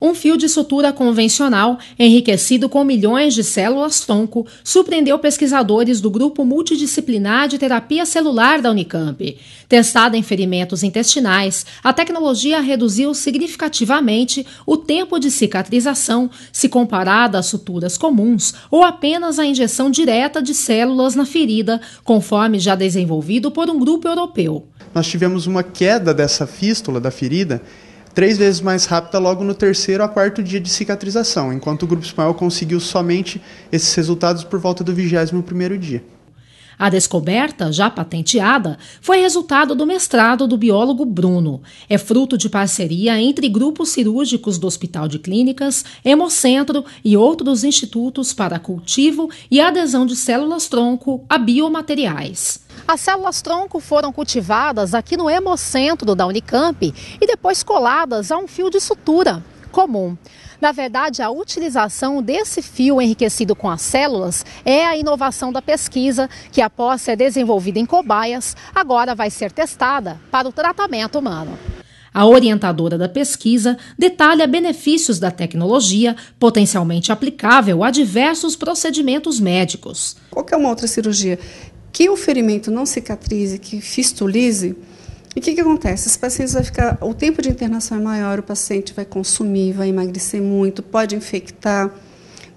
Um fio de sutura convencional, enriquecido com milhões de células-tronco, surpreendeu pesquisadores do Grupo Multidisciplinar de Terapia Celular da Unicamp. Testada em ferimentos intestinais, a tecnologia reduziu significativamente o tempo de cicatrização se comparada às suturas comuns ou apenas à injeção direta de células na ferida, conforme já desenvolvido por um grupo europeu. Nós tivemos uma queda dessa fístula da ferida três vezes mais rápida logo no terceiro a quarto dia de cicatrização, enquanto o grupo espanhol conseguiu somente esses resultados por volta do 21 primeiro dia. A descoberta, já patenteada, foi resultado do mestrado do biólogo Bruno. É fruto de parceria entre grupos cirúrgicos do Hospital de Clínicas, Hemocentro e outros institutos para cultivo e adesão de células-tronco a biomateriais. As células-tronco foram cultivadas aqui no Hemocentro da Unicamp e depois coladas a um fio de sutura comum. Na verdade, a utilização desse fio enriquecido com as células é a inovação da pesquisa, que após ser desenvolvida em cobaias, agora vai ser testada para o tratamento humano. A orientadora da pesquisa detalha benefícios da tecnologia potencialmente aplicável a diversos procedimentos médicos. Qualquer uma outra cirurgia que o ferimento não cicatrize, que fistulize, e o que, que acontece? Esse paciente vai ficar. O tempo de internação é maior, o paciente vai consumir, vai emagrecer muito, pode infectar.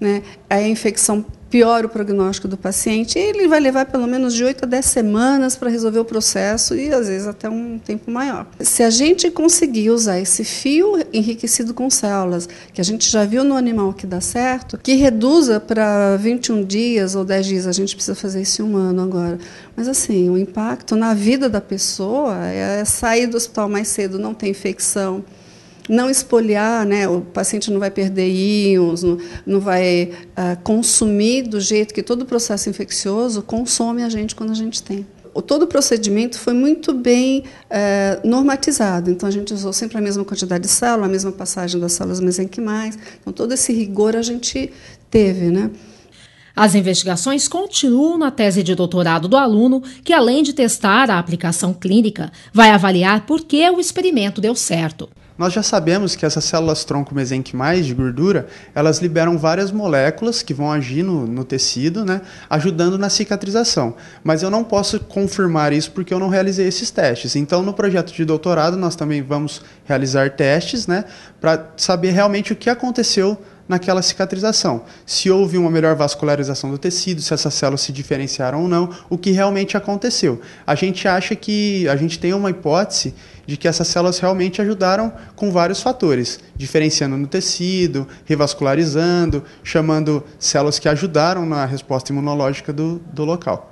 Né? Aí a infecção piora o prognóstico do paciente, ele vai levar pelo menos de 8 a 10 semanas para resolver o processo e às vezes até um tempo maior. Se a gente conseguir usar esse fio enriquecido com células, que a gente já viu no animal que dá certo, que reduza para 21 dias ou 10 dias, a gente precisa fazer isso em um ano agora. Mas assim, o impacto na vida da pessoa é sair do hospital mais cedo, não ter infecção não espoliar, né? o paciente não vai perder íons, não, vai uh, consumir do jeito que todo processo infeccioso consome a gente quando a gente tem. O, todo o procedimento foi muito bem uh, normatizado, então a gente usou sempre a mesma quantidade de célula, a mesma passagem das células mesenquimais, então todo esse rigor a gente teve. Né? As investigações continuam na tese de doutorado do aluno, que além de testar a aplicação clínica, vai avaliar por que o experimento deu certo. Nós já sabemos que essas células tronco mesenquimais de gordura, elas liberam várias moléculas que vão agir no, no, tecido, né, ajudando na cicatrização. Mas eu não posso confirmar isso porque eu não realizei esses testes. Então, no projeto de doutorado, nós também vamos realizar testes né, para saber realmente o que aconteceu naquela cicatrização. Se houve uma melhor vascularização do tecido, se essas células se diferenciaram ou não, o que realmente aconteceu. A gente acha que a gente tem uma hipótese de que essas células realmente ajudaram com vários fatores, diferenciando no tecido, revascularizando, chamando células que ajudaram na resposta imunológica do, do local.